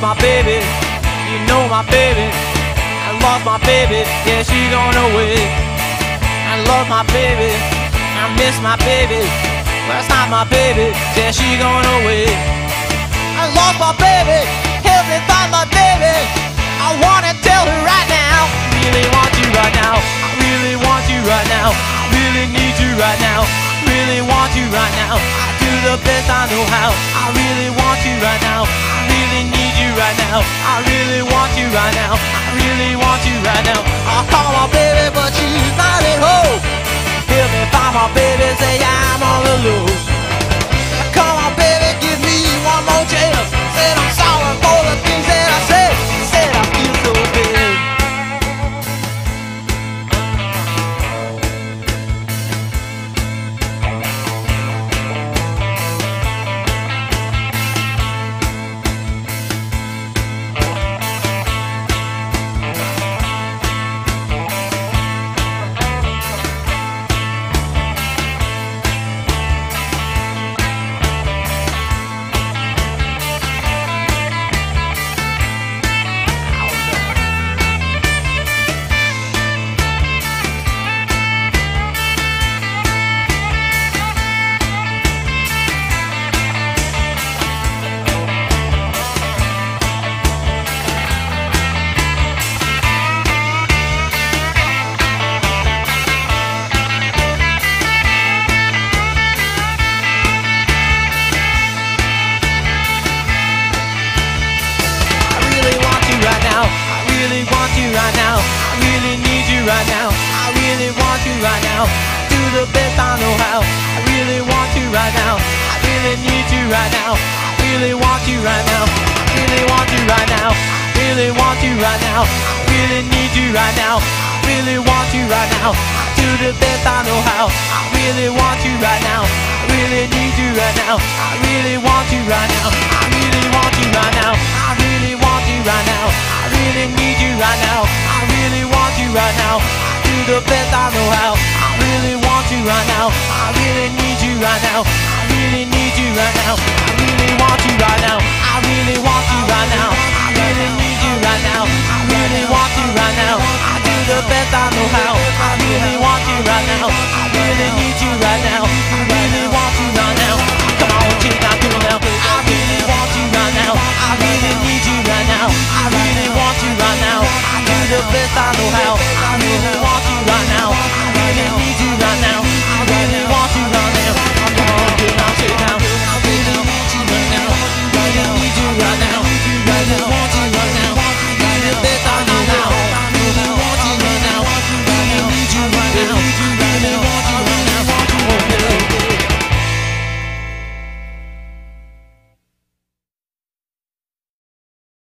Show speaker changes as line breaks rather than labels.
my baby. You know my baby. I lost my baby. Yeah, she gone away. I love my baby. I miss my baby. That's not my baby. Yeah, she gone away. I lost my baby. Help me find my baby. I wanna tell her right now. I Really want you right now. I really want you right now. I really need you right now. I Really want you right now. I do the best I know how. I really want you right now. I really need you right now. I really want you right now. I really want you right now. I call my baby, but she's not at home. Help me find my baby, say I'm all alone. Right now. I really want you right now. Do the best I know how. I really want you right now. I really need you right now. I really want you right now. I really want you right now. I really want you right now. I really need you right now. I really want you right now. I do the best I know how. I really want you right now. I really need you right now. I really want you right now. I really want you now. I do the best I know how. I really want you right now. I really need you right now. I really need you right now. I really want you right now. I really want you right now. I really need you right now. I really want you right now. I do the best I know how. I really want you right now. I really need you right now. I really want you right now. Come on, kid, now do it now. I really want you right now. I really need you right now. I really want you right now. I do the best I know how anyhow.